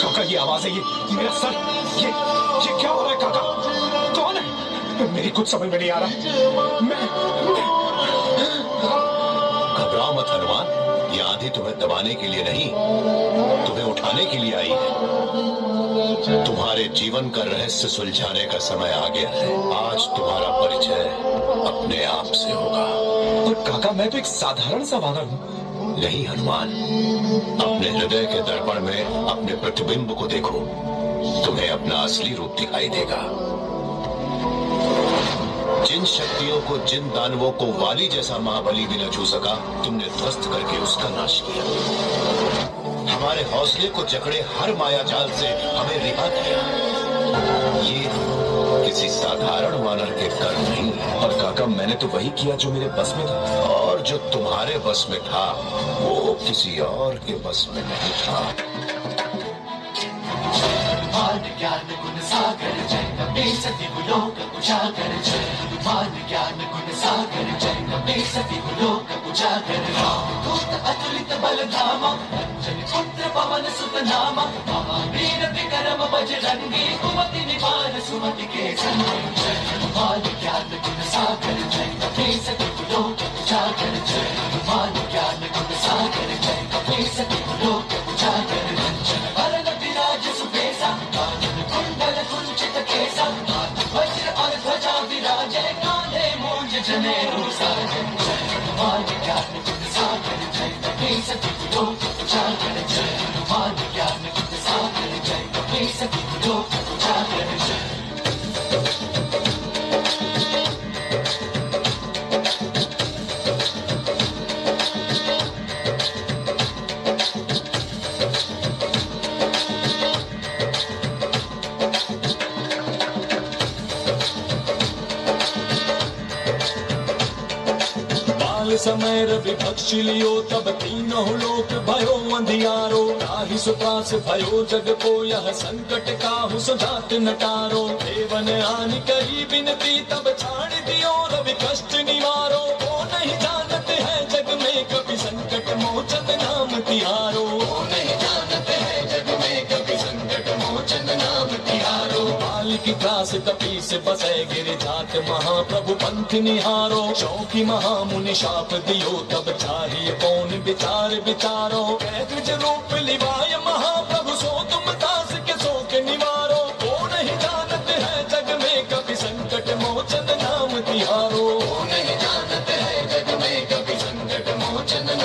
काका ये आवाज़ है ये मेरा सर ये ये क्या हो रहा है काका कौन है मेरी कुछ समझ में नहीं आ रहा मैं घबराओ मत हनुमान ये आंधी तुम्हें दबाने के लिए नहीं तुम्हें उठाने के लिए आई है तुम्हारे जीवन का रहस्य सुलझाने का समय आ गया है आज तुम्हारा परिचय अपने आप से होगा पर काका मैं तो एक साधारण सा वानर हूँ नहीं हनुमान। अपने हृदय के दर्पण में अपने प्रतिबिंब को देखो। तुम्हें अपना असली रूप दिखाई देगा। जिन शक्तियों को, जिन दानवों को वाली जैसा महाबली भी न छू सका, तुमने ध्वस्त करके उसका नाश किया। हमारे हौसले को जकड़े हर माया जाल से हमें रिहा किया। ये किसी साधारण वानर के कर्म नहीं और काका, मैंने तो वही किया जो मेरे बस में था। और जो तुम्हारे बस में था, वो किसी और के बस में नहीं था। पुत्र पवन सुत नामा सुमति के संग मान ज्ञान गुण सागर मूंज जने साजन जय हनुमान ज्ञान समय रवि पक्ष लियो, तब तीनों लोक भयो। अंधियारो राही सुपास भयो। जग को यह संकट काहु सुझात नटारो। देवन आन कही बिनती तब छाड़ दियो। तिहारो की त्रास कपी से बसे गिर जात महाप्रभु पंथ निहारो। शौकी महामुनि शाप दियो, तब चाहिए कौन विचार विचारो। कैद्विज रूप लिवाय महाप्रभु, सो तुम दास के सो के निवारो। वो नहीं जानते है जग में कभी संकट मोचन नाम तिहारो। वो नहीं जानते हैं जग में कभी संकट मोचन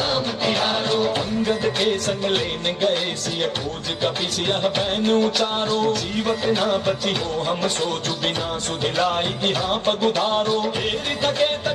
के संग लेन गए सिय खोज कपि सियह बैन उचारो जीवत ना बची हो, हम सोचु बिना सुधिलाई यहाँ पगुधारो घेर थके तक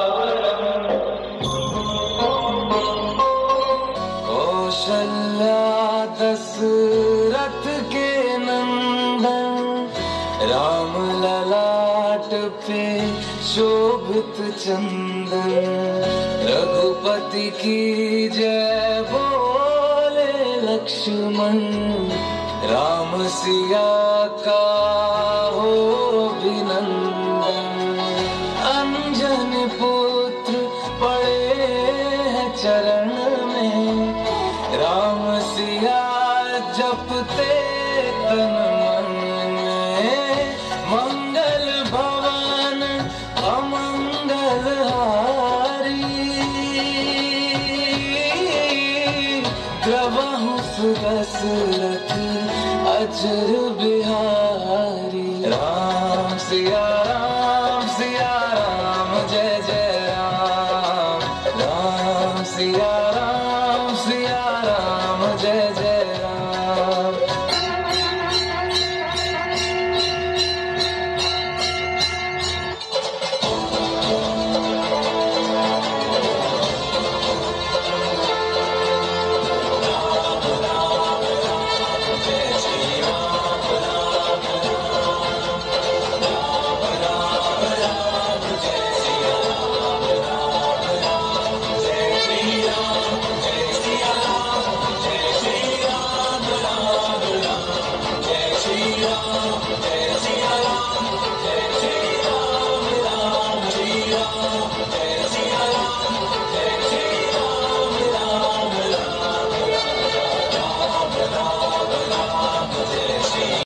दशरथ के नंदन, राम ललाट पे शोभित चंदन। रघुपति की जय बोले लक्ष्मण, राम सिया का ग्रवहु सुदशरथ अजर बिहारी